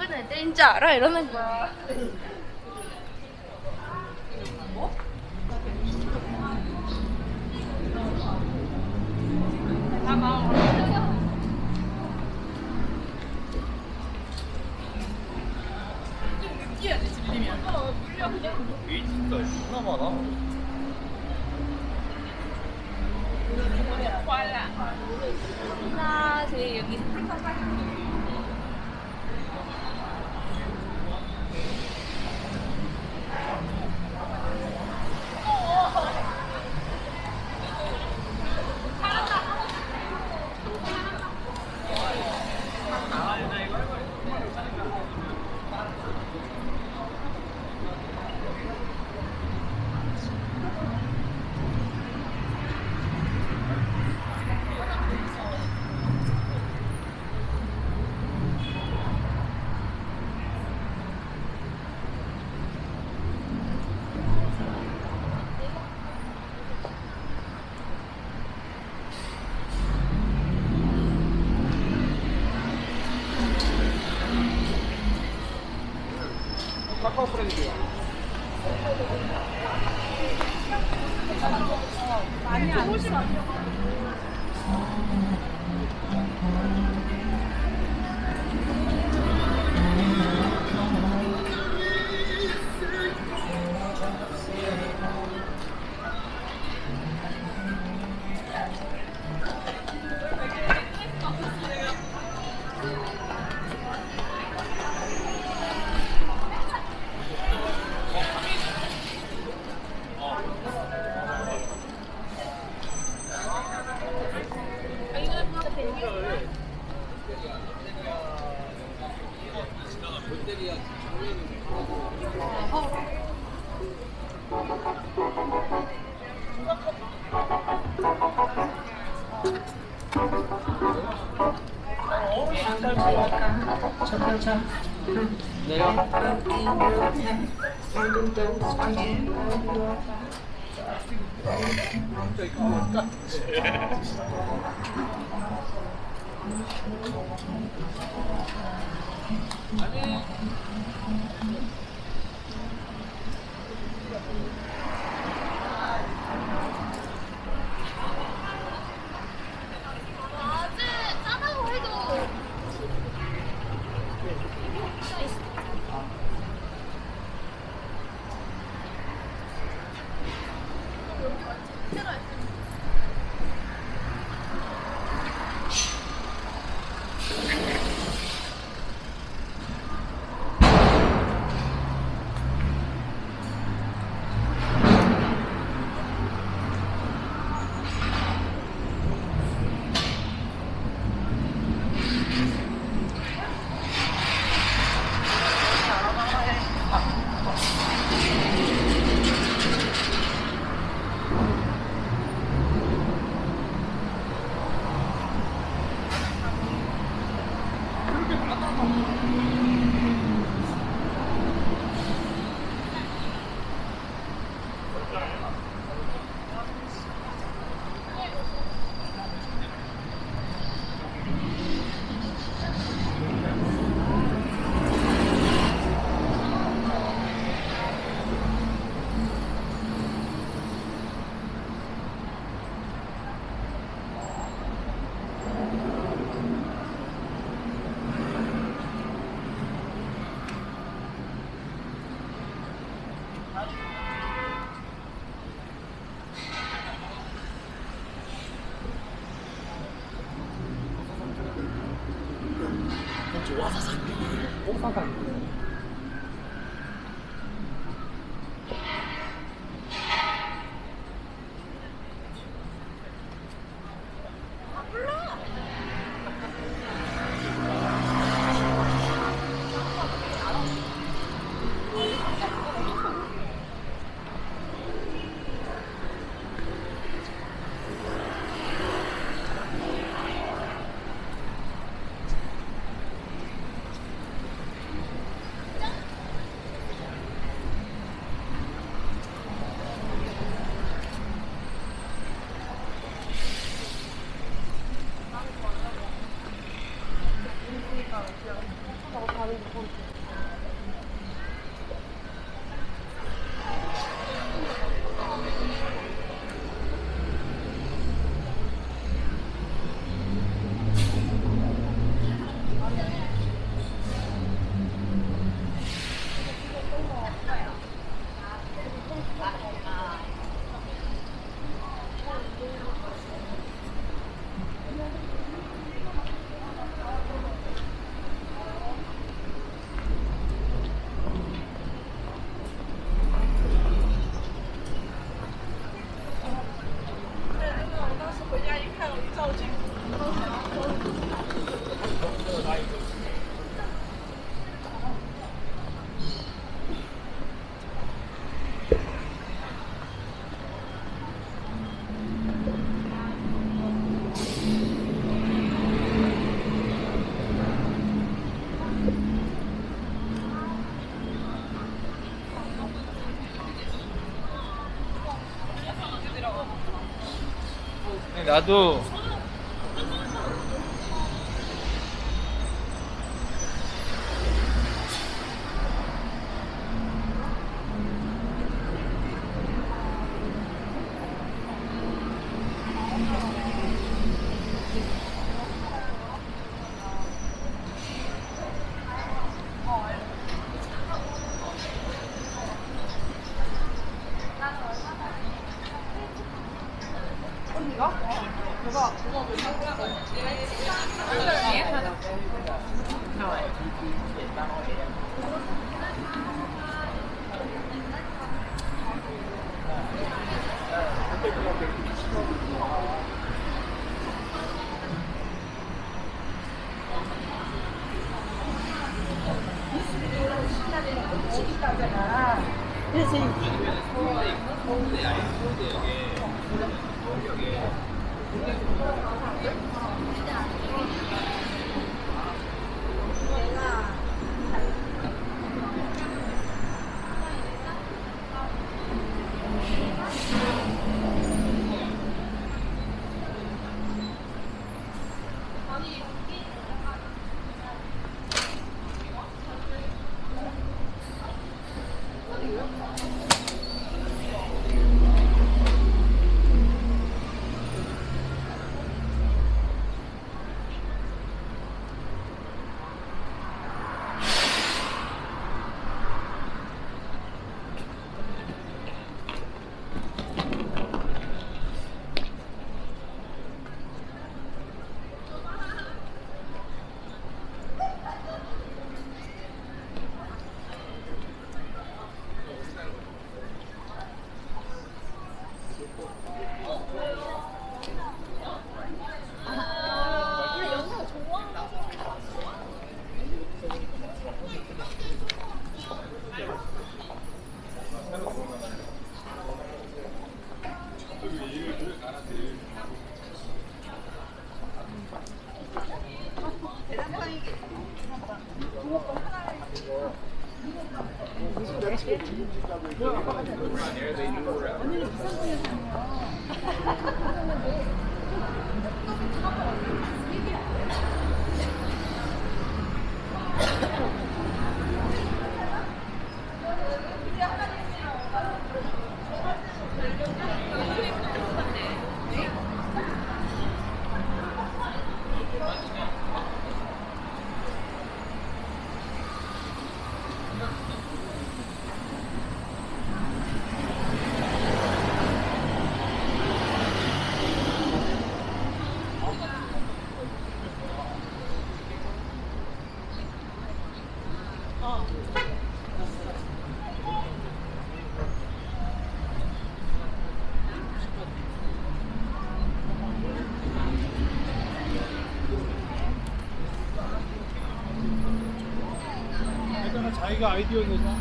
야근을 뗀줄 알아? 이러는 거야. 이 진짜 존나 많아. 카카오 프렌드 야. 내려. 아주 나도 Around there, they knew we were out. 일단은 자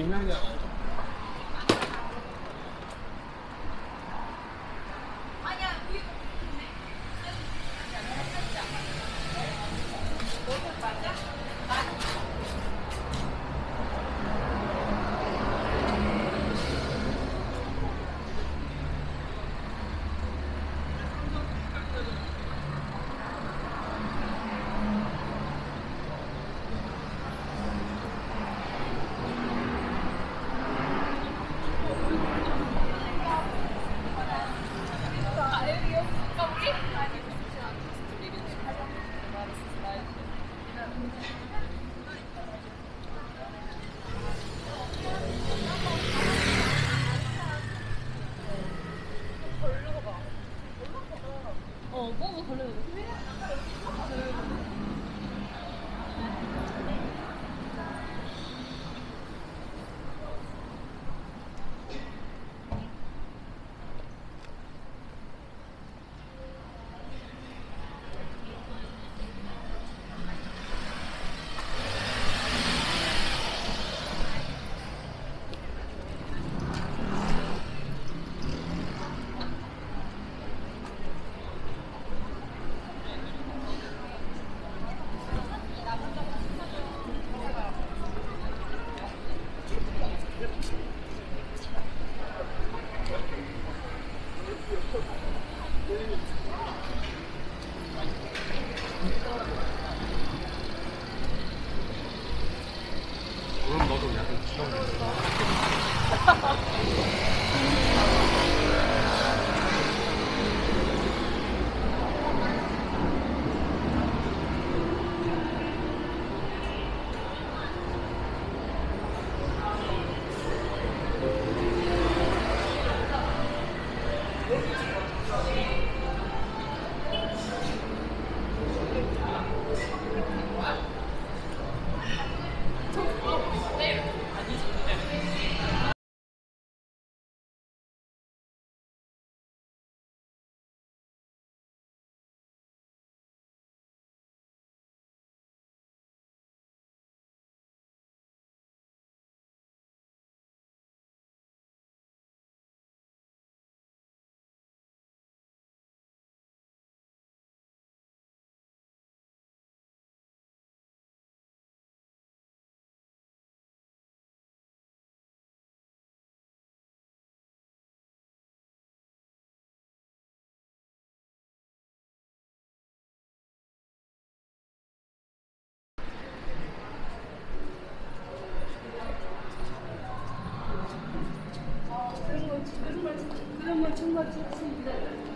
Kim açılsın.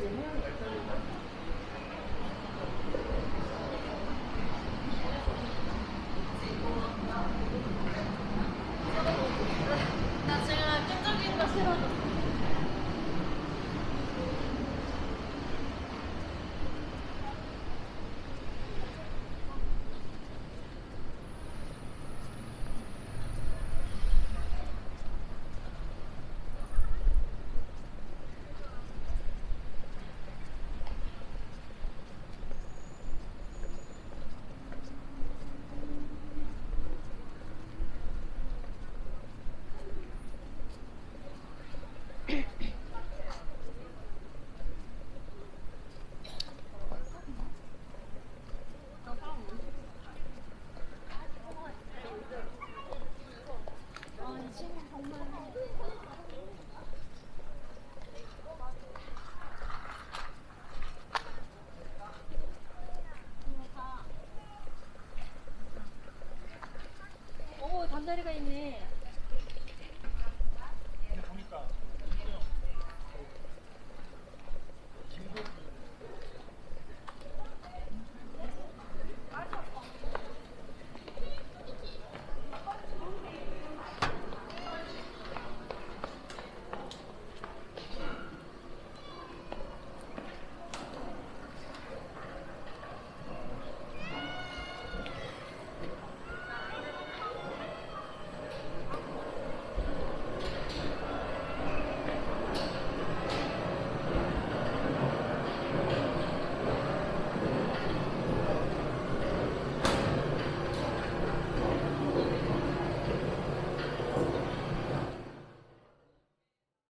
Yeah.